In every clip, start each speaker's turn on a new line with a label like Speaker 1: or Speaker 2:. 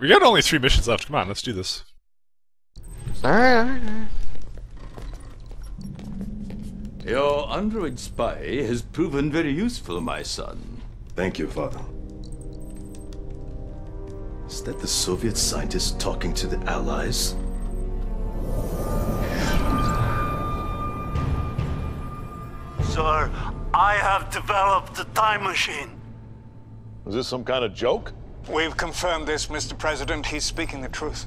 Speaker 1: We got only three missions left. Come on, let's do this.
Speaker 2: Alright, alright, alright.
Speaker 3: Your android spy has proven very useful, my son.
Speaker 4: Thank you, Father. Is that the Soviet scientist talking to the Allies?
Speaker 5: Sir, I have developed a time machine.
Speaker 6: Is this some kind of joke?
Speaker 7: We've confirmed this, Mr. President. He's speaking the truth.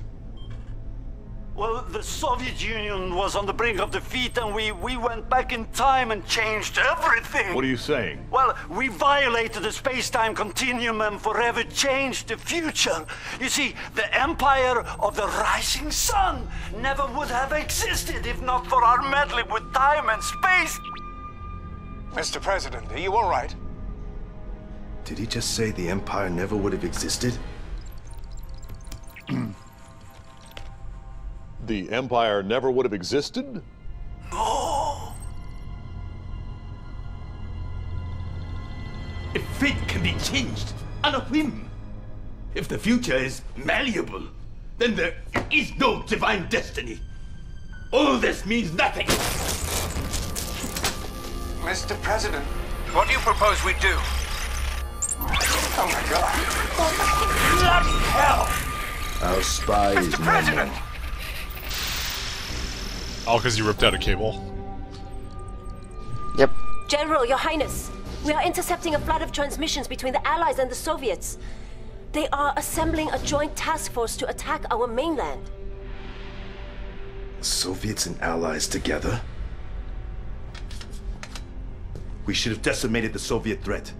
Speaker 5: Well, the Soviet Union was on the brink of defeat, and we, we went back in time and changed everything.
Speaker 6: What are you saying?
Speaker 5: Well, we violated the space-time continuum and forever changed the future. You see, the empire of the rising sun never would have existed if not for our meddling with time and space.
Speaker 7: Mr. President, are you all right?
Speaker 4: Did he just say the Empire never would have existed?
Speaker 6: The Empire never would have existed?
Speaker 5: No.
Speaker 3: If fate can be changed on a whim, if the future is malleable, then there is no divine destiny. All this means nothing.
Speaker 7: Mr. President, what do you propose we do? Oh my god.
Speaker 5: Bloody hell!
Speaker 4: Our spy is
Speaker 7: Mr.
Speaker 4: no
Speaker 7: President!
Speaker 4: more.
Speaker 1: All because you ripped out a cable.
Speaker 2: Yep.
Speaker 8: General, Your Highness, we are intercepting a flood of transmissions between the Allies and the Soviets. They are assembling a joint task force to attack our mainland.
Speaker 4: Soviets and Allies together? We should have decimated the Soviet threat.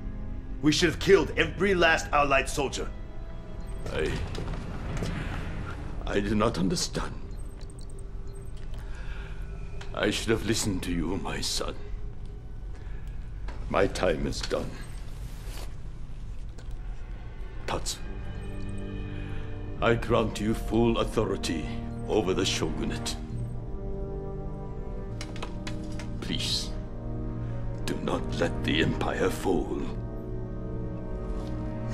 Speaker 4: We should have killed every last Allied soldier.
Speaker 3: I. I do not understand. I should have listened to you, my son. My time is done. Tatsu, I grant you full authority over the shogunate. Please, do not let the empire fall.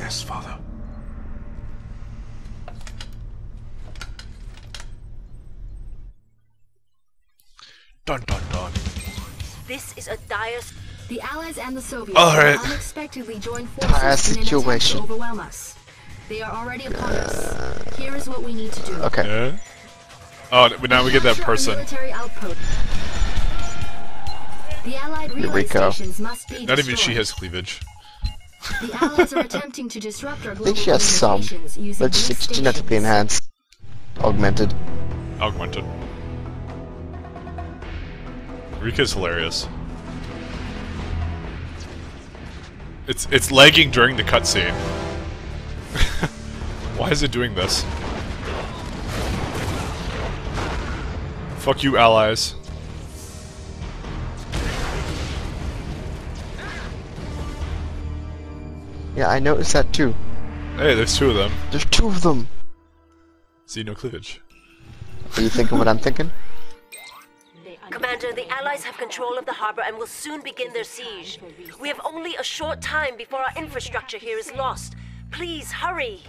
Speaker 4: Yes, Father.
Speaker 1: Dun dun dun.
Speaker 8: This is a dire.
Speaker 9: The Allies and the Soviets
Speaker 1: All right.
Speaker 9: will unexpectedly join
Speaker 2: Dire
Speaker 9: forces in an attempt to
Speaker 2: situation.
Speaker 9: overwhelm us. They are already upon us. Here is what we need to do.
Speaker 2: Okay.
Speaker 1: Yeah. Oh, now we get that person.
Speaker 9: military outpost. The Allied relay stations must be
Speaker 1: Not even she has cleavage.
Speaker 9: The Allies are attempting to disrupt our
Speaker 2: I think she has some.
Speaker 9: communications
Speaker 2: But
Speaker 9: these
Speaker 2: it's genetically enhanced. Augmented.
Speaker 1: Augmented. Rika's hilarious. It's it's lagging during the cutscene. Why is it doing this? Fuck you, allies.
Speaker 2: Yeah, I noticed that too.
Speaker 1: Hey, there's two of them.
Speaker 2: There's two of them.
Speaker 1: See no cleavage.
Speaker 2: Are you thinking what I'm thinking?
Speaker 8: Commander, the Allies have control of the harbor and will soon begin their siege. We have only a short time before our infrastructure here is lost. Please hurry.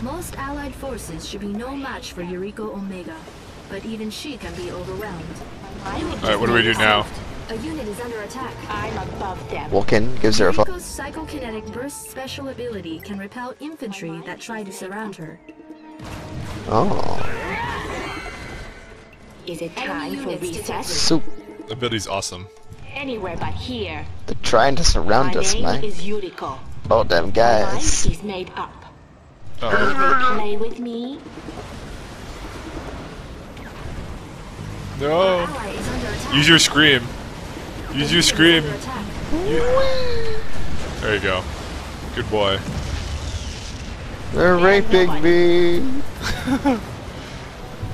Speaker 9: Most Allied forces should be no match for Yuriko Omega, but even she can be overwhelmed.
Speaker 1: Alright, what do we do now?
Speaker 9: A unit is under attack.
Speaker 10: I'm above them.
Speaker 2: Walk in, gives her a fuck.
Speaker 9: Yuriko's psychokinetic burst special ability can repel infantry that try to surround her.
Speaker 2: Oh.
Speaker 10: Is it time for
Speaker 9: units
Speaker 10: recess?
Speaker 2: Soup.
Speaker 1: The ability's awesome.
Speaker 10: Anywhere but here.
Speaker 2: They're trying to surround
Speaker 10: My
Speaker 2: us,
Speaker 10: name
Speaker 2: man.
Speaker 10: is Yuriko.
Speaker 2: Oh, All them
Speaker 10: My
Speaker 2: guys.
Speaker 10: mind is made up.
Speaker 1: Oh,
Speaker 10: Will you play with me?
Speaker 1: no!
Speaker 9: Ally is under attack.
Speaker 1: Use your scream. Use your scream. There you go. Good boy.
Speaker 2: They're raping me.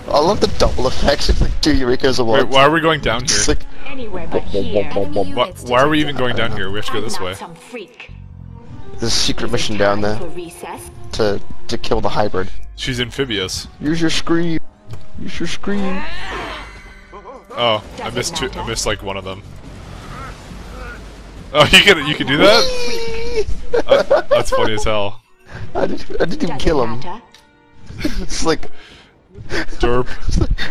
Speaker 2: I love the double effects. It's like two Eureka's at
Speaker 1: Wait,
Speaker 2: once.
Speaker 1: why are we going down
Speaker 2: It's
Speaker 1: here?
Speaker 2: like,
Speaker 10: Anywhere but here.
Speaker 1: Why, why are we even going down here? We have to go this way.
Speaker 10: some freak.
Speaker 2: there's a secret mission down there to to kill the hybrid.
Speaker 1: She's amphibious.
Speaker 2: Use your scream. Use your scream.
Speaker 1: Oh, I missed two. I missed like one of them. Oh, you can you can do that? Uh, that's funny as hell.
Speaker 2: I didn't, I didn't even kill him. It's like
Speaker 1: Derp.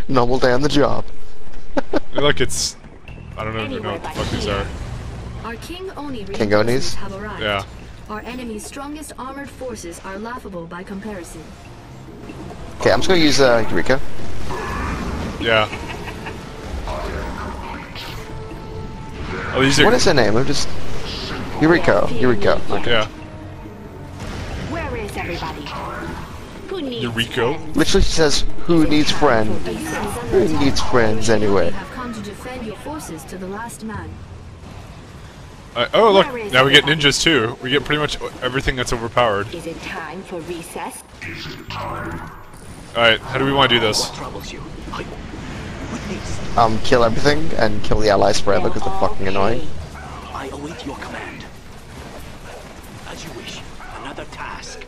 Speaker 2: normal day on the job.
Speaker 1: Look, it's. I don't even know
Speaker 10: Anywhere
Speaker 1: what the
Speaker 10: but
Speaker 1: fuck these are.
Speaker 9: Our King Oni
Speaker 2: King
Speaker 9: reinforcements
Speaker 2: Onis?
Speaker 9: have arrived.
Speaker 1: Yeah.
Speaker 9: Our enemy's strongest armored forces are laughable by comparison.
Speaker 2: Okay, I'm just gonna use uh, Eureka.
Speaker 1: Yeah. Oh, these are.
Speaker 2: What is her name? I'm just Eureka. Eureka. Okay.
Speaker 1: Yeah.
Speaker 10: Where is everybody? Who needs
Speaker 1: Eureka?
Speaker 10: friends?
Speaker 2: Literally, she says, "Who needs friend?
Speaker 9: Our base is under
Speaker 2: Who needs friends anyway?"
Speaker 9: have come to defend your forces to the last man.
Speaker 1: Uh, oh, look. Now we get ninjas too. We get pretty much everything that's overpowered.
Speaker 10: Is it time for recess?
Speaker 1: Alright, how do we want to do this?
Speaker 3: troubles you? I, with haste,
Speaker 2: Um, kill everything and kill the allies forever because they're fucking annoying.
Speaker 3: I await your command. As you wish. Another task.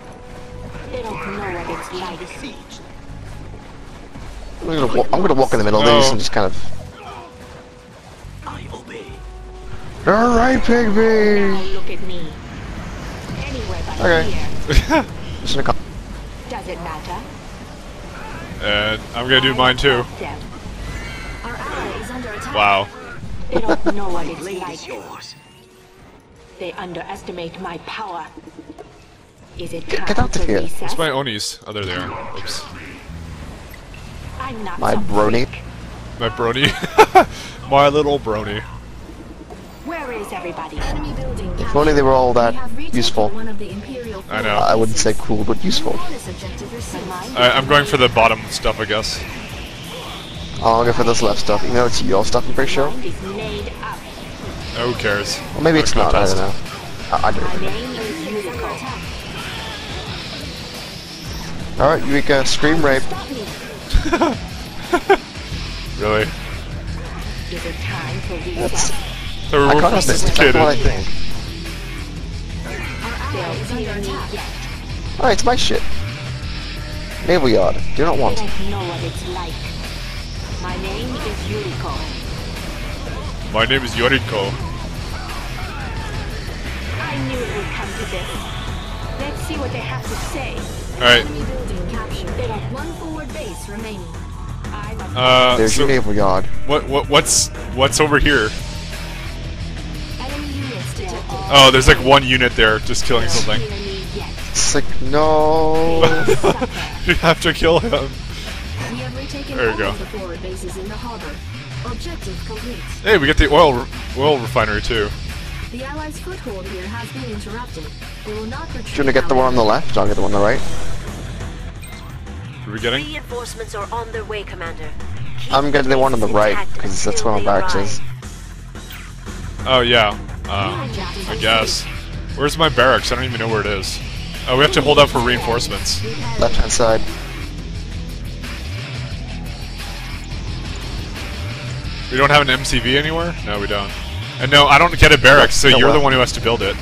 Speaker 10: They don't know what it's like.
Speaker 3: The siege.
Speaker 2: I'm gonna, wa- I'm gonna walk in the middle of these and just kind of.
Speaker 3: I obey.
Speaker 2: All right,
Speaker 10: Now
Speaker 2: Pigby.
Speaker 10: look at me. Anywhere but
Speaker 2: Okay.
Speaker 10: here.
Speaker 2: Just gonna.
Speaker 10: Does it matter?
Speaker 1: and I'm gonna do mine too. Wow.
Speaker 10: They don't know what it's like.
Speaker 3: yours.
Speaker 10: They underestimate my power. Is it time
Speaker 2: get out of here.
Speaker 10: recess?
Speaker 1: What's my Onis? Oh, there they are. Oops.
Speaker 10: I'm not
Speaker 2: My
Speaker 10: some
Speaker 2: brony.
Speaker 10: freak.
Speaker 1: My brony. my little brony.
Speaker 10: Where is everybody?
Speaker 9: Enemy building
Speaker 2: If only they were all that
Speaker 9: We have retaken
Speaker 2: useful.
Speaker 9: One of the Imperial
Speaker 1: I know.
Speaker 2: I wouldn't say cool, but useful.
Speaker 9: Bonus objective received.
Speaker 1: I, I'm going for the bottom stuff, I guess.
Speaker 2: I'll go for this left stuff. You know, it's your stuff. I'm pretty sure.
Speaker 10: Mind is made up.
Speaker 1: Oh, who cares?
Speaker 2: Or maybe it's not. I don't know. I, I do.
Speaker 10: name is
Speaker 2: All right, Eureka. Scream rape.
Speaker 1: Really?
Speaker 10: Is it time for
Speaker 2: That's.
Speaker 1: So we're
Speaker 2: I can't
Speaker 1: more
Speaker 2: That's what I think.
Speaker 10: They'll fear me yet.
Speaker 2: All right, it's my shit. Naval yard. Do not want.
Speaker 10: don't know what it's like. My name is Yuriko.
Speaker 1: My name is Yuriko.
Speaker 10: I knew it would come to this. Let's see what they have to say.
Speaker 1: Alright,
Speaker 9: Enemy building captured.
Speaker 10: They don't
Speaker 9: One forward base remaining.
Speaker 1: Uh,
Speaker 2: There's
Speaker 1: so
Speaker 2: your naval yard.
Speaker 1: what, what, what's, what's over here?
Speaker 9: Enemy units detected.
Speaker 1: Oh, there's like one unit there, just killing something.
Speaker 10: fear.
Speaker 2: It's like no.
Speaker 1: you have to kill him.
Speaker 9: We have retaken
Speaker 1: There you go.
Speaker 9: the forward bases in the harbor. Objective complete.
Speaker 1: Hey, we get the oil, oil refinery too.
Speaker 9: The Allies' foothold here has been interrupted. They will not retreat.
Speaker 2: Do you want to get the one on the left? I'll get the one on the right.
Speaker 1: Are we getting?
Speaker 8: Reinforcements are on their way, Commander. Keep
Speaker 2: I'm getting the one on the right because that's where my barracks is.
Speaker 1: Oh yeah. Uh, I guess. Where's my barracks? I don't even know where it is. Oh, we have to hold out for reinforcements.
Speaker 2: Left hand side.
Speaker 1: We don't have an MCV anywhere? No, we don't. And no, I don't get a barracks, so
Speaker 2: No,
Speaker 1: you're the one who has to build it.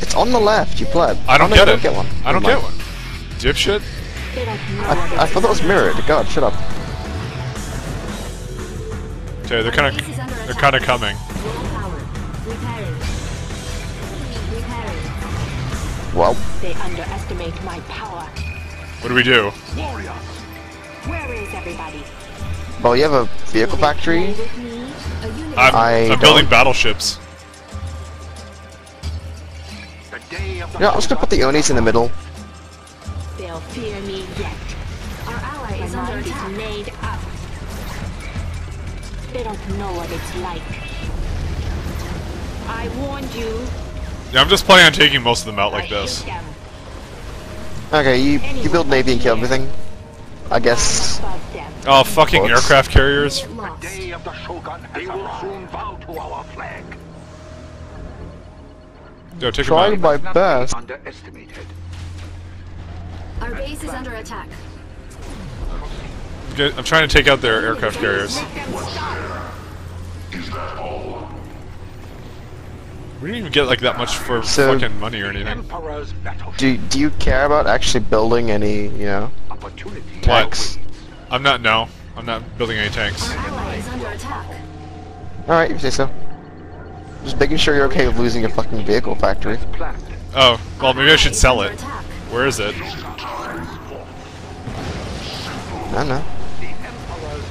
Speaker 2: It's on the left. You pleb.
Speaker 1: I don't
Speaker 2: Oh, no,
Speaker 1: get it.
Speaker 2: Get one.
Speaker 1: I don't
Speaker 2: Never
Speaker 1: get
Speaker 2: mind.
Speaker 1: one. Dipshit.
Speaker 10: They don't
Speaker 2: I,
Speaker 10: what
Speaker 2: I
Speaker 10: it's
Speaker 2: thought that was mirrored. God, shut up.
Speaker 1: Okay, they're kind of they're kind of coming.
Speaker 9: Low power. Repairing. Repairing.
Speaker 2: Well,
Speaker 10: They underestimate my power.
Speaker 1: What do we do?
Speaker 10: Where is everybody?
Speaker 2: Well, you have a vehicle factory.
Speaker 10: With me?
Speaker 9: A unit
Speaker 1: I'm,
Speaker 2: I
Speaker 1: I'm building
Speaker 2: don't-
Speaker 1: battleships.
Speaker 2: Yeah, I'm just gonna put the Onis in the middle.
Speaker 10: They'll fear me yet.
Speaker 9: Our ally is under
Speaker 10: mind
Speaker 9: attack.
Speaker 10: made up. They don't know what it's like. I warned you.
Speaker 1: Yeah, I'm just planning on taking most of them out like this.
Speaker 2: Okay, you you build navy and kill everything. I guess.
Speaker 10: Above them.
Speaker 1: Oh, fucking
Speaker 2: Whoops.
Speaker 1: aircraft carriers.
Speaker 9: Unit lost.
Speaker 3: They will soon bow our.
Speaker 1: Yo, take
Speaker 2: Trying my best.
Speaker 3: Underestimated.
Speaker 9: Our base is under attack.
Speaker 1: Get- I'm trying to take out their aircraft carriers.
Speaker 10: Make them stop.
Speaker 1: We didn't even get like that much for
Speaker 2: So-
Speaker 1: fucking money or anything.
Speaker 2: Do do you care about actually building any, you know,
Speaker 3: Opportunity.
Speaker 2: tanks?
Speaker 1: I'm not. No, I'm not building any tanks.
Speaker 9: Our ally is under attack.
Speaker 2: All right, you say so. Just making sure you're okay with losing your fucking vehicle factory.
Speaker 1: Oh, well, maybe I should sell it. Where is it?
Speaker 2: I don't know.
Speaker 7: The Emperor's.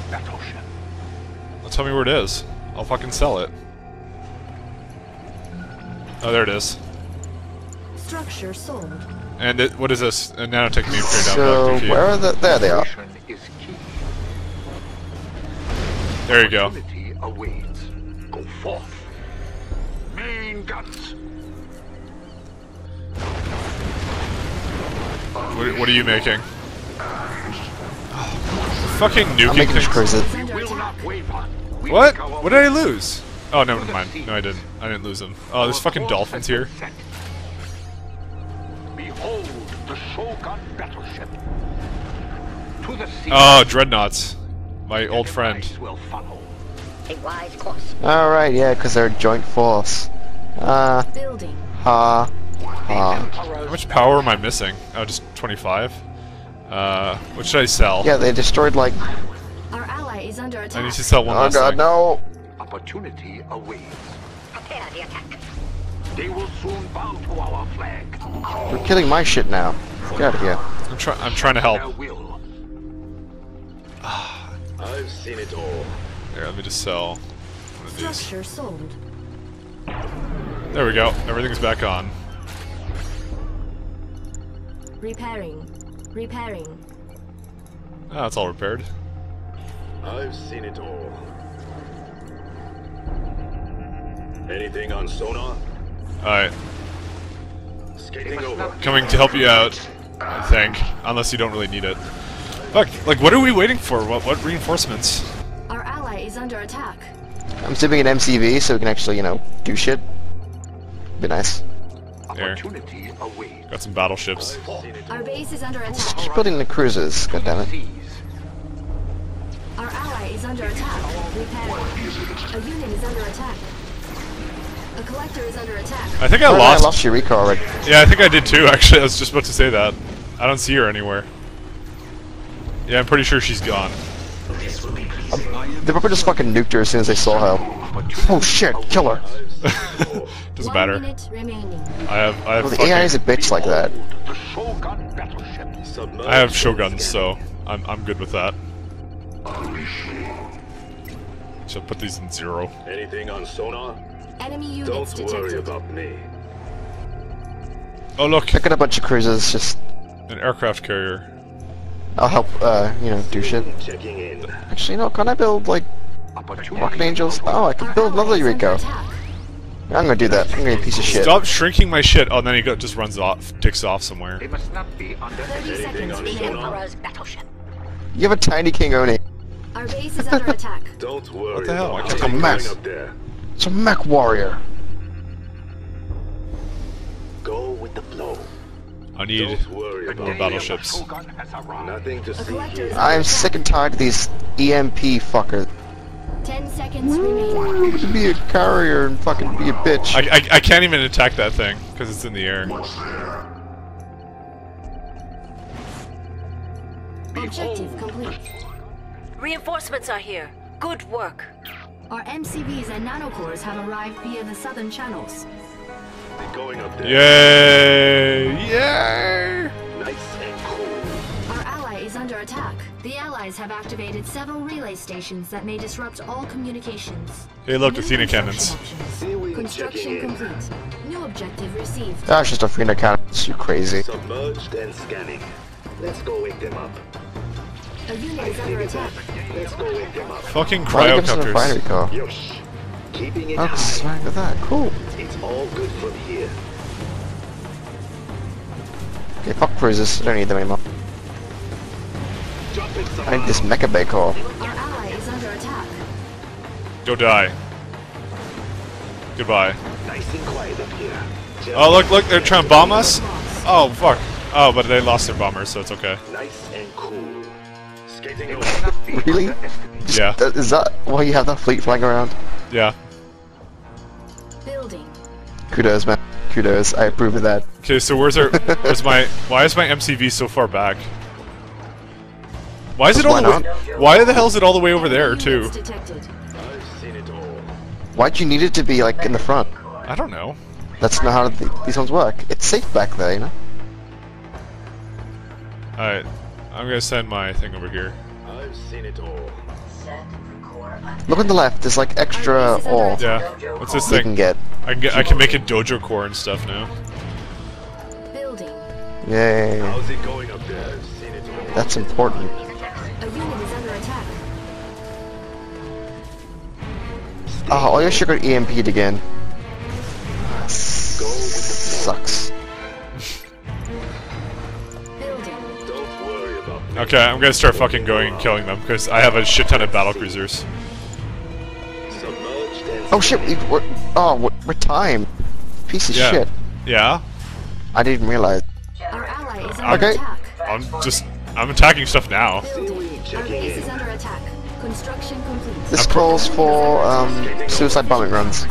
Speaker 1: Well, tell me where it is. I'll fucking sell it. Oh, there it is.
Speaker 9: Structure sold.
Speaker 1: And it, what is this? A nanotech beam carried down
Speaker 2: So where are the? There they are.
Speaker 7: Mission is key.
Speaker 1: There you go.
Speaker 7: Awaits. Go forth. Main guns.
Speaker 1: What, what are you making? fucking nuking
Speaker 2: I'm making
Speaker 1: things.
Speaker 2: cruises.
Speaker 9: Is under
Speaker 7: Will
Speaker 9: attack.
Speaker 7: not waver. We
Speaker 1: What? What did I lose? Oh, never mind. No, I didn't. I didn't lose them. Oh, there's fucking dolphins here.
Speaker 7: Behold the Shogun battleship. To the sea.
Speaker 1: Oh, dreadnoughts. My old friend.
Speaker 7: Will follow.
Speaker 8: A wise course.
Speaker 2: All right, yeah, because they're a joint force. Uh,
Speaker 9: Building.
Speaker 2: ha, ha.
Speaker 1: How much power am I missing? Oh, just 25? Uh, what should I sell?
Speaker 2: Yeah, they destroyed like.
Speaker 9: Our ally is under
Speaker 1: I
Speaker 9: attack.
Speaker 1: need to sell one
Speaker 2: Oh
Speaker 1: last
Speaker 2: god,
Speaker 1: thing.
Speaker 2: no!
Speaker 7: Opportunity awaits.
Speaker 8: Prepare the attack.
Speaker 7: They will soon bow to our flag.
Speaker 2: You're killing my shit now. Get out of here.
Speaker 1: I'm, try I'm trying to
Speaker 7: Their
Speaker 1: help.
Speaker 7: Will.
Speaker 6: I've seen it all.
Speaker 1: Here, let me just sell one of these.
Speaker 9: Structure sold.
Speaker 1: There we go. Everything's back on.
Speaker 9: Repairing. Repairing.
Speaker 1: Ah, it's all repaired.
Speaker 6: I've seen it all. Anything on sonar?
Speaker 1: Alright,
Speaker 6: Skating over.
Speaker 1: coming to help you out, I think. Unless you don't really need it. Fuck, like, what are we waiting for? What, what reinforcements?
Speaker 9: Our ally is under attack.
Speaker 2: I'm zipping an MCV so we can actually, you know, do shit. Be nice.
Speaker 1: There.
Speaker 7: Opportunity awaits.
Speaker 1: Got some battleships.
Speaker 9: Our base is under attack.
Speaker 2: Just building the cruises, goddammit.
Speaker 7: Seas.
Speaker 9: Our ally is under attack. Repairing. A unit is under attack. A collector is under attack.
Speaker 1: I think I lost.
Speaker 2: I lost Eureka already.
Speaker 1: Yeah, I think I did too, actually. I was just about to say that. I don't see her anywhere. Yeah, I'm pretty sure she's gone.
Speaker 2: They probably just fucking nuked her as soon as they saw her. Oh shit, kill her.
Speaker 1: Doesn't matter. I have I have
Speaker 2: Well, the AI is a bitch like that.
Speaker 7: The Shogun battleship.
Speaker 6: Submerged
Speaker 1: I have shoguns, so I'm I'm good with that. So put these in zero.
Speaker 6: Anything on sonar?
Speaker 9: Enemy units
Speaker 6: Don't worry
Speaker 9: detected.
Speaker 6: about me.
Speaker 1: Oh look,
Speaker 2: Picking a bunch of cruisers, just
Speaker 1: an aircraft carrier.
Speaker 2: I'll help, uh, you know, do shit. Actually, no, can I build, like,
Speaker 7: Opportunity
Speaker 2: rocket angels? Oh, I can build
Speaker 9: ally
Speaker 2: another
Speaker 9: is
Speaker 2: Eureka. I'm gonna do that. I'm gonna be a piece of shit.
Speaker 1: Stop shrinking my shit. Oh, and then he go, just runs off, dicks off somewhere.
Speaker 7: They must not be
Speaker 9: 30 seconds
Speaker 6: on
Speaker 8: Emperor's battleship.
Speaker 2: You have a tiny King Oni.
Speaker 9: Our base is under attack.
Speaker 6: Don't worry
Speaker 1: What the hell?
Speaker 6: about
Speaker 1: I
Speaker 6: me.
Speaker 1: can't
Speaker 2: tell
Speaker 6: Going
Speaker 2: Max. It's a mech warrior.
Speaker 6: Go with the flow.
Speaker 1: I need
Speaker 6: Don't worry
Speaker 7: The
Speaker 6: about
Speaker 1: more
Speaker 7: day
Speaker 6: me.
Speaker 7: of the
Speaker 1: battleships.
Speaker 7: Shogun has arrived.
Speaker 6: Nothing to see here.
Speaker 2: I'm sick and tired of these EMP fuckers.
Speaker 9: 10 seconds remaining.
Speaker 2: Be a carrier and fucking be a bitch.
Speaker 1: I, I, I can't even attack that thing because it's in the air.
Speaker 9: Objective complete.
Speaker 8: Reinforcements are here. Good work.
Speaker 9: Our MCVs and nanocores have arrived via the southern channels.
Speaker 6: They're going up there.
Speaker 1: Yay! Yay!
Speaker 6: Nice and cool.
Speaker 9: Our ally is under attack. The allies have activated several relay stations that may disrupt all communications.
Speaker 1: Hey, look,
Speaker 9: New
Speaker 1: Athena
Speaker 9: construction
Speaker 1: cannons.
Speaker 9: Construction complete. New objective received.
Speaker 2: That's just a Freener cannons. You crazy.
Speaker 6: Submerged and scanning. Let's go wake them up.
Speaker 9: A unit is under attack.
Speaker 6: Let's go wake them up.
Speaker 1: Fucking
Speaker 2: Why did I give us a refinery
Speaker 1: cryocopters.
Speaker 2: car?
Speaker 6: Yosh. Keeping it
Speaker 2: Oh,
Speaker 6: high.
Speaker 2: right with that. Cool.
Speaker 6: It's all good from here.
Speaker 2: Okay, fuck cruises. I don't need them anymore.
Speaker 6: Jump
Speaker 2: I need this mecha bay core.
Speaker 9: Our under attack.
Speaker 1: Go die. Goodbye.
Speaker 6: Nice and quiet up here. Just
Speaker 1: Oh, look, look, they're trying to bomb us? Oh, fuck. Oh, but they lost their bombers, so it's okay.
Speaker 6: nice and cool. Skating
Speaker 7: They
Speaker 6: over.
Speaker 7: must not be
Speaker 2: Really? Just-
Speaker 1: Yeah.
Speaker 2: Is that why you have that fleet flying around?
Speaker 1: Yeah.
Speaker 9: Building.
Speaker 2: Kudos, man. Kudos. I approve of that.
Speaker 1: Okay, so where's our, where's my, why is my MCV so far back? Why is it all
Speaker 2: Why
Speaker 1: the way,
Speaker 2: not?
Speaker 1: why the hell is it all the way over there, too?
Speaker 9: Units detected.
Speaker 6: I've seen it all.
Speaker 2: Why'd you need it to be, like, in the front?
Speaker 1: I don't know.
Speaker 2: That's not how th these ones work. It's safe back there, you know?
Speaker 1: Alright, I'm gonna send my thing over here.
Speaker 6: I've seen it all.
Speaker 2: Look on the left. There's like extra ore
Speaker 1: Yeah. What's this
Speaker 2: you
Speaker 1: thing?
Speaker 2: can get.
Speaker 1: I can get. I can make a dojo core and stuff now.
Speaker 9: Building.
Speaker 2: Yay.
Speaker 6: How's it going up there? I've seen it all.
Speaker 2: That's important.
Speaker 9: A unit is under attack.
Speaker 2: Oh, all your sugar EMP'd again. Sucks.
Speaker 1: Okay, I'm gonna start fucking going and killing them because I have a shit ton of battle cruisers.
Speaker 2: Oh shit, we, we're, oh, we're, we're timed. Piece of
Speaker 1: Yeah.
Speaker 2: shit.
Speaker 1: Yeah.
Speaker 2: I didn't realize.
Speaker 9: Our ally is under
Speaker 2: Okay.
Speaker 9: attack.
Speaker 1: I'm just. I'm attacking stuff now.
Speaker 9: Our base is under attack. Construction complete.
Speaker 2: This calls for um, suicide bombing runs.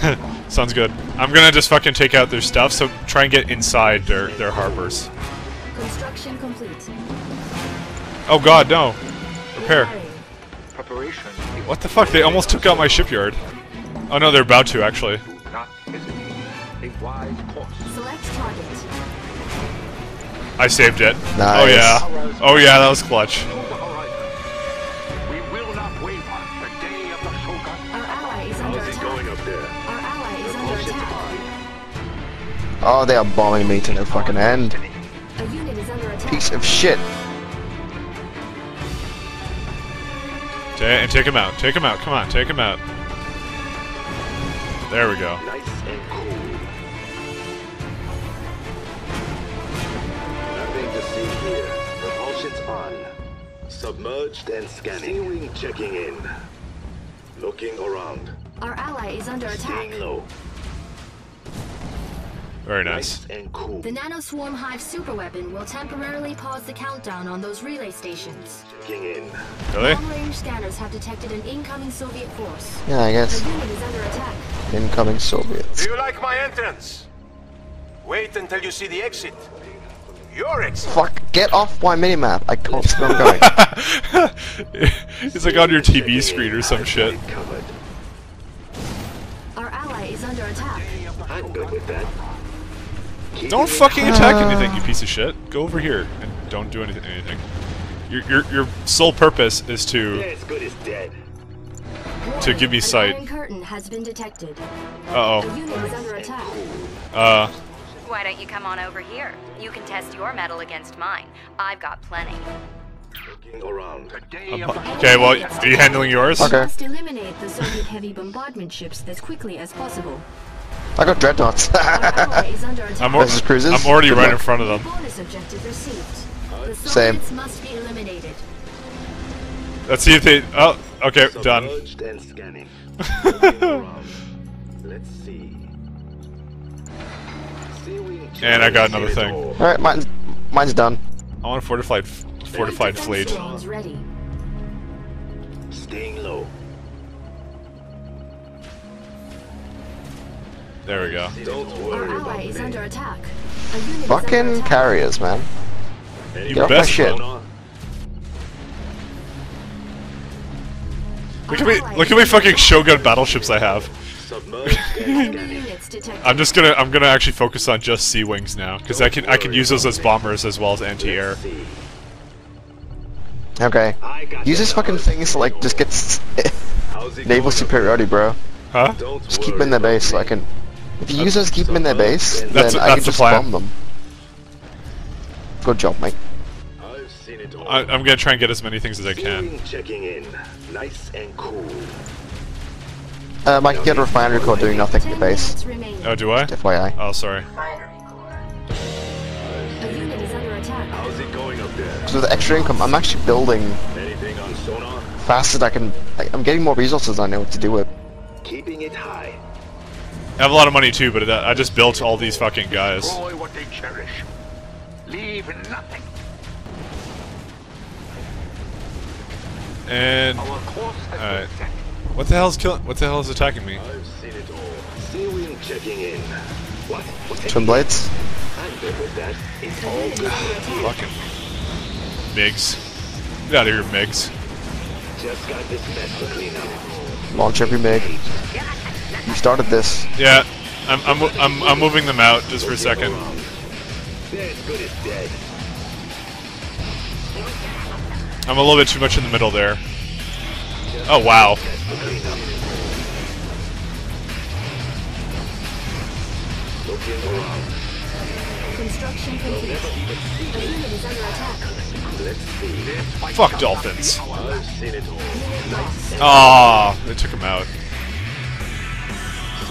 Speaker 1: Sounds good. I'm gonna just fucking take out their stuff. So try and get inside their their harbors. Oh god, no. Repair.
Speaker 7: Preparation
Speaker 1: What the fuck? They almost took out my shipyard. Oh no, they're about to actually.
Speaker 7: not hesitate. A wise course.
Speaker 9: Select target.
Speaker 1: I saved it. Oh,
Speaker 2: nice.
Speaker 1: Oh yeah. Oh yeah, that was clutch.
Speaker 7: To the horizon. We will not waver. The day of the Shogun.
Speaker 9: Our ally is under
Speaker 6: How's it going up there?
Speaker 9: Our ally is under
Speaker 6: Bullshit's
Speaker 9: attack.
Speaker 6: on.
Speaker 2: Oh, they are bombing me to no fucking end.
Speaker 9: A unit is under attack.
Speaker 2: Piece of shit.
Speaker 1: Ta- and take him out. Take him out. Come on, take him out. There we go.
Speaker 6: Nice and cool. Nothing to see here. Propulsion's on. Submerged and scanning. Wing checking in. Looking around.
Speaker 9: Our ally is under attack.
Speaker 6: Staying low.
Speaker 1: Very nice.
Speaker 6: Nice and cool.
Speaker 9: The Nano Swarm Hive superweapon will temporarily pause the countdown on those relay stations.
Speaker 6: Checking in.
Speaker 1: Really?
Speaker 9: Long-range scanners have detected an incoming Soviet force.
Speaker 2: Yeah, I guess.
Speaker 9: The
Speaker 2: guess.
Speaker 9: unit is under attack.
Speaker 2: Incoming Soviets.
Speaker 11: Do you like my entrance? Wait until you see the exit. Your exit.
Speaker 2: Fuck, get off my minimap. I can't see where I'm going.
Speaker 1: it's like on your TV screen or some shit.
Speaker 6: Covered.
Speaker 9: Our ally is under attack.
Speaker 6: I'm good with that. Keeping
Speaker 1: Don't fucking
Speaker 6: high.
Speaker 1: attack anything, you piece of shit. Go over here and don't do anything. anything. Your, your, your sole purpose is to
Speaker 6: Yeah, as good as dead.
Speaker 1: to give me sight.
Speaker 9: Iron curtain has been detected.
Speaker 1: Uh
Speaker 9: A
Speaker 1: oh.
Speaker 9: unit is under attack.
Speaker 1: Uh.
Speaker 12: Why don't you come on over here? You can test your metal against mine. I've got plenty.
Speaker 6: Looking around.
Speaker 7: The day
Speaker 1: uh,
Speaker 7: of the
Speaker 1: Okay. Well, are you handling yours?
Speaker 2: Okay.
Speaker 9: Must eliminate the Soviet heavy bombardment ships as quickly as possible.
Speaker 2: I got dreadnoughts.
Speaker 9: Our ally is under attack.
Speaker 1: I'm, or-
Speaker 2: cruisers?
Speaker 1: I'm already
Speaker 2: Good
Speaker 1: right
Speaker 2: luck.
Speaker 1: in front of them.
Speaker 9: Bonus objective received. The
Speaker 2: Same.
Speaker 9: Soviets must be eliminated.
Speaker 1: Let's see if they. Oh, okay, done.
Speaker 6: And scanning. Looking around. Let's see.
Speaker 1: And I got another thing.
Speaker 2: Alright, mine's, mine's done.
Speaker 1: I want a fortified, fortified fleet.
Speaker 6: Staying low.
Speaker 1: There we go.
Speaker 6: Don't
Speaker 9: Our ally is
Speaker 6: me.
Speaker 9: under attack. A unit is under
Speaker 2: Fucking carriers, man.
Speaker 6: Any
Speaker 2: Get off my
Speaker 1: best
Speaker 2: shit.
Speaker 1: Look at me! Look at me fucking Shogun battleships I have.
Speaker 6: Submerged and
Speaker 9: Enemy
Speaker 6: scanning.
Speaker 9: units detected.
Speaker 1: I'm just gonna I'm gonna actually focus on just sea wings now because I can I can use those as bombers as well as anti-air.
Speaker 2: Okay. Use
Speaker 6: the
Speaker 2: this fucking
Speaker 6: numbers.
Speaker 2: things to like just get s-
Speaker 6: How's it
Speaker 2: naval superiority, bro.
Speaker 1: Huh?
Speaker 2: Just keep in
Speaker 6: the
Speaker 2: base so I can. If you use those, keep them in their base, then
Speaker 1: That's-
Speaker 2: I
Speaker 1: that's
Speaker 2: can just
Speaker 1: plan.
Speaker 2: bomb them. Good job, mate.
Speaker 6: I've seen it all.
Speaker 1: I, I'm gonna try and get as many things as I can.
Speaker 6: Sea-Wing checking in. Nice and cool.
Speaker 2: Um, I can get a refinery core doing nothing in the base.
Speaker 1: Oh, do I?
Speaker 2: FYI.
Speaker 1: Oh, sorry.
Speaker 9: A unit is under attack.
Speaker 6: How's it going up there?
Speaker 2: So with extra income, I'm actually building
Speaker 6: Anything on sonar?
Speaker 2: fast as I can. I, I'm getting more resources I know what to do with.
Speaker 6: Keeping it high.
Speaker 1: I have a lot of money too, but I I just built all these fucking guys.
Speaker 7: destroy what they cherish. Leave nothing.
Speaker 1: And
Speaker 7: Our course has
Speaker 1: Alright. what the hell's killing? What the hell is attacking me?
Speaker 6: I've seen it all. Sea-Wing checking in. What? What's
Speaker 2: Twin blades.
Speaker 6: I'm good with that. It's all good.
Speaker 1: Ah, fucking Migs. Get out of here, Migs.
Speaker 6: Just got this mess to clean up.
Speaker 2: Launch every MiG. You started this.
Speaker 1: Yeah, I'm I'm I'm, I'm moving them out just for a second.
Speaker 6: They're as good as dead.
Speaker 1: I'm a little bit too much in the middle there. Oh wow.
Speaker 9: Construction complete. A unit is under attack.
Speaker 1: Fuck dolphins. Ah, they took him out.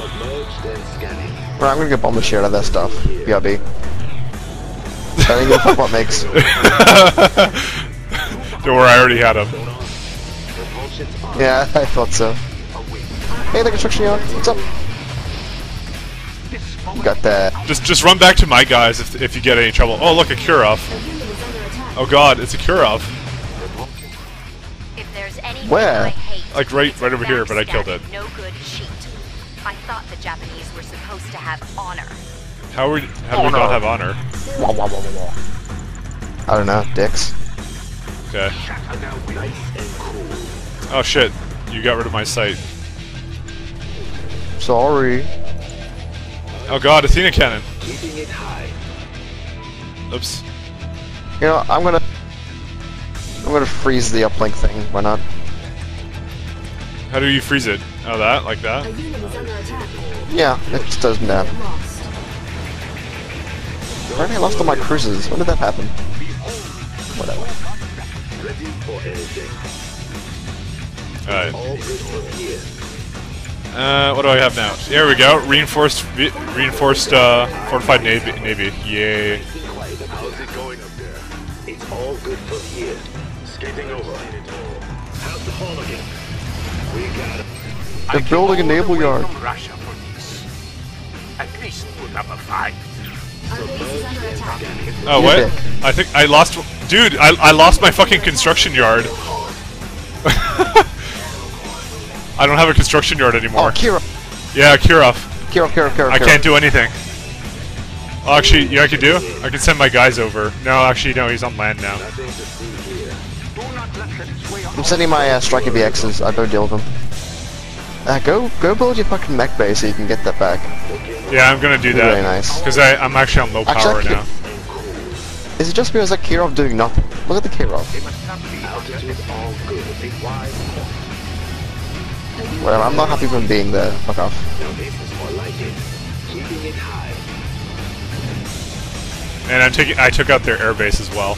Speaker 6: Submerged and scanning.
Speaker 2: Bro, I'm gonna get bomb the shit out of that stuff. BRB. I don't give a fuck what makes.
Speaker 1: Don't worry, I already had him.
Speaker 2: Yeah, I thought so. Hey, the construction yard. What's up? Got that.
Speaker 1: Just just run back to my guys if, if you get any trouble. Oh look, a Kirov. Oh god, it's a Kirov.
Speaker 12: If there's anything
Speaker 2: Where?
Speaker 12: I hate,
Speaker 1: Like right right over here, but I killed it.
Speaker 12: To have honor.
Speaker 1: How are we, how do we not have honor?
Speaker 2: Wah, wah, wah, wah, wah. I don't know, dicks.
Speaker 1: Okay. Oh shit, you got rid of my sight.
Speaker 2: Sorry.
Speaker 1: Oh god, Athena cannon.
Speaker 6: Keeping it high.
Speaker 1: Oops.
Speaker 2: You know, I'm gonna... I'm gonna freeze the uplink thing. Why not?
Speaker 1: How do you freeze it? Oh that? Like that?
Speaker 9: unit is under attack.
Speaker 2: Yeah, it just doesn't that.
Speaker 9: Lost.
Speaker 2: Where did I lost all my cruises? When did that happen? Whatever.
Speaker 6: Ready for anything.
Speaker 1: Alright.
Speaker 6: All good from here.
Speaker 1: Uh, what do I have now? There we go. Reinforced, reinforced, uh, fortified navy. Navy. Yay.
Speaker 6: How's it going up there? It's all good from here. Skating over. How's the hall again? We got it.
Speaker 2: They're building a naval yard.
Speaker 11: Russia for this. At least to number five.
Speaker 9: Our base is under attack.
Speaker 1: Oh
Speaker 2: You
Speaker 1: what? I think I lost. Dude, I I lost my fucking construction yard. I don't have a construction yard
Speaker 2: Oh,
Speaker 1: anymore. Yeah, Kirov.
Speaker 2: Kirov, Kirov, Kira,
Speaker 1: I can't do anything. Oh, actually, yeah, I could do. I can send my guys over. No, actually, no, he's on land now.
Speaker 6: Nothing to see here.
Speaker 11: Do not let them sway
Speaker 2: I'm sending my uh, striker VXs. I'll go deal with them. Uh, go, go build your fucking mech base so you can get that back.
Speaker 1: Yeah, I'm gonna do that.
Speaker 2: Very nice.
Speaker 1: Because I'm actually on low
Speaker 2: Actually,
Speaker 1: power
Speaker 2: could-
Speaker 1: now.
Speaker 2: Is it just because like Kirov doing nothing? Look at the Kirov.
Speaker 6: Altitude all good. Wide.
Speaker 2: Whatever, I'm not happy from being there. Fuck off.
Speaker 6: Now this is more like it. Keeping it high.
Speaker 1: And I'm taking. I took out their air base as well.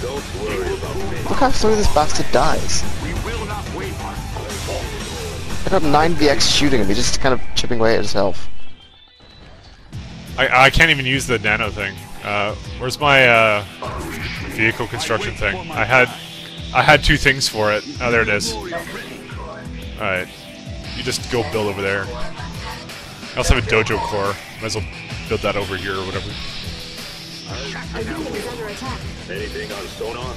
Speaker 6: Don't worry about me.
Speaker 2: Look how slowly this bastard dies. I got 9 VX shooting him, he's just kind of chipping away at his health.
Speaker 1: I I can't even use the nano thing. Uh, where's my uh, vehicle construction thing? I had I had two things for it. Oh, there it is. All right, you just go build over there. I also have a dojo core. Might as well build that over here or whatever.
Speaker 9: A unit is under attack.
Speaker 6: Anything on sonar?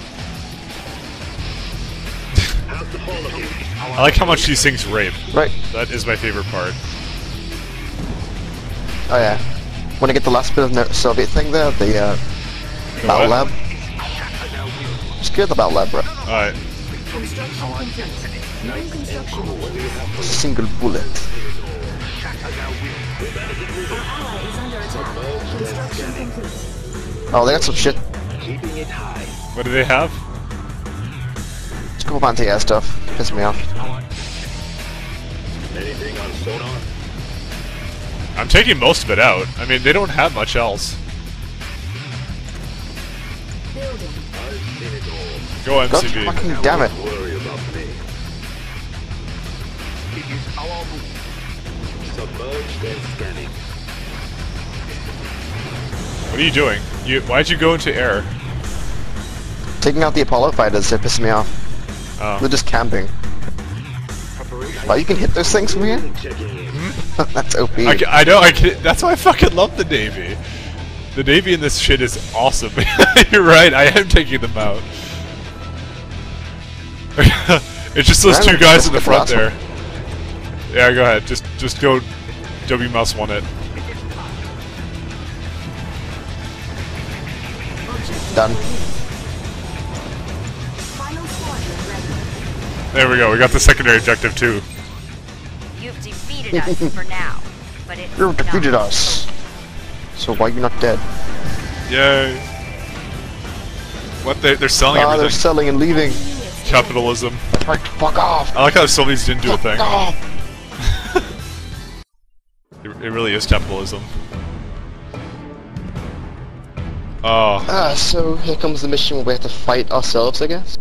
Speaker 1: I like how much these things rape.
Speaker 2: Right.
Speaker 1: That is my favorite part.
Speaker 2: Oh yeah. When I get the last bit of no Soviet thing there, the uh,
Speaker 1: The
Speaker 2: battle
Speaker 1: what?
Speaker 2: lab. Just get the battle lab, bro.
Speaker 1: All right.
Speaker 9: Construction complete. New construction.
Speaker 2: Single bullet.
Speaker 9: Our ally is under attack. Construction complete.
Speaker 2: Oh, they got some shit.
Speaker 6: Keeping it high.
Speaker 1: What do they have?
Speaker 2: Just a couple of anti-air stuff. Piss me off.
Speaker 6: Anything on sonar?
Speaker 1: I'm taking most of it out. I mean, they don't have much else.
Speaker 9: Building.
Speaker 6: I've seen it all.
Speaker 1: Go
Speaker 2: God
Speaker 1: MCB.
Speaker 2: fucking damn it.
Speaker 6: Don't worry about me.
Speaker 11: It is our move.
Speaker 6: Submerged and scanning.
Speaker 1: What are you doing? You why'd you go into air?
Speaker 2: Taking out the Apollo fighters, they're pissing me off.
Speaker 1: Oh.
Speaker 2: They're just camping. Oh, you can hit those things from here?
Speaker 6: Checking in.
Speaker 2: That's OP.
Speaker 1: I, I know. I can, that's why I fucking love the Navy. The Navy in this shit is awesome. You're right. I am taking them out. it's just those two guys in the front there. Yeah, go ahead. Just just go. W mouse one it.
Speaker 2: Done.
Speaker 1: There we go. We got the secondary objective too.
Speaker 12: You've defeated us for now, but it's
Speaker 2: You've defeated
Speaker 12: not
Speaker 2: us. So why are you not dead?
Speaker 1: Yay. What? They, they're selling
Speaker 2: Ah, they're selling and leaving.
Speaker 1: Capitalism.
Speaker 2: Like, fuck off.
Speaker 1: I like how Soviets didn't do a thing.
Speaker 2: Fuck off.
Speaker 1: It, it really is capitalism. Oh,
Speaker 2: Ah, so here comes the mission where we have to fight ourselves, I guess.